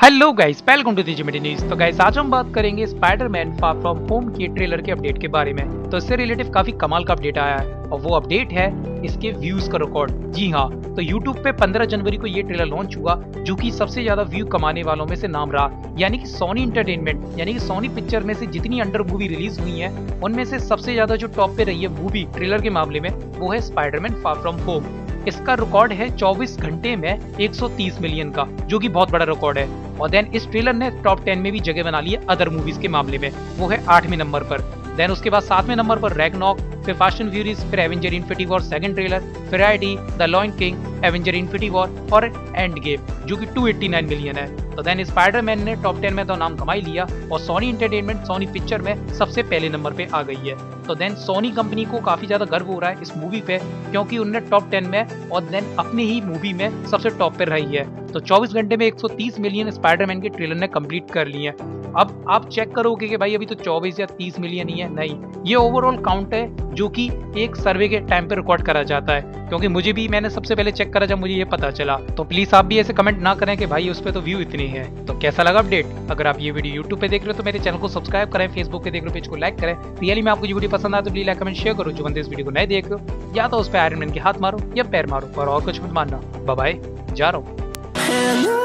Hello guys welcome to दिजिमिटी news तो guys आज हम बात करेंगे स्पाइडरमैन फार फ्रॉम होम के ट्रेलर के अपडेट के बारे में। तो इससे रिलेटिव काफ़ी कमाल का अपडेट आया है। और वो अपडेट है इसके व्यूज़ का रिकॉर्ड जी हाँ तो यूट्यूब पे 15 जनवरी को ये ट्रेलर लॉन्च हुआ, जो कि सबसे ज़्यादा व्यू कमाने वालों में से नाम रहा। यानी कि सोनी इंटरटेनमेंट यानी कि सोनी पिक्चर में से जितनी अंडर मूवी रिलीज़ हुई है, उनमें से सबसे ज़्यादा जो टॉप पे रही है मूवी ट्रेलर के मामले में, वो है स्पाइडरमैन फार फ्रॉम होम इसका रिकॉर्ड है 24 घंटे में 130 मिलियन का, जो कि बहुत बड़ा रिकॉर्ड है। और देन इस ट्रेलर ने टॉप टेन में भी जगह बना ली है अदर मूवीज़ के मामले में, वो है आठवें नंबर पर। देन उसके बाद सातवें नंबर पर रैगनॉक फिर फास्ट एंड फिर avenger infinity war second trailer फिर ID the lion king avenger infinity war और एंड गेम जो कि 289 मिलियन है। तो देन स्पाइडरमैन ने टॉप 10 में तो नाम कमाई लिया और सोनी इंटरटेनमेंट सोनी पिक्चर में सबसे पहले नंबर पे आ गई है। तो देन सोनी कंपनी को काफ़ी ज़्यादा गर्व हो रहा है इस मूवी पे, क्योंकि उनने टॉप 10 में और देन अपनी ही मूवी में सबसे टॉप पे रही है। तो 24 घंटे में 130 मिलियन स्पाइडरमैन के ट्रेलर ने कंप्लीट कर लिए हैं। अब आप चेक करोगे कि भाई अभी तो 24 या 30 मिलियन ही है। नहीं। ये ओवरऑल काउंट है जो कि एक सर्वे के टाइम पे रिकॉर्ड करा जाता है। क्योंकि मुझे भी मैंने सबसे पहले चेक करा जब मुझे ये पता चला। तो प्लीज़ आप भी ऐसे कमेंट ना करें कि भाई उस पर तो व्यू इतनी है। तो कैसा लगा अपडेट अगर आप ये वीडियो यूट्यूब पे देख रहे हो तो मेरे चैनल को सब्सक्राइब करें फेसबुक पे देख रहे हो पेज को लाइक करें। रियली में आपको ये वीडियो पसंद आए तो प्लीज़ लाइक कमेंट शेयर करो। जो बंदे इस वीडियो को नए देख रहे हो, या तो उस पर आयरन मैन के हाथ मारो या पैर मारो। और कुछ मत मानना। बाय जा रहा हूँ। and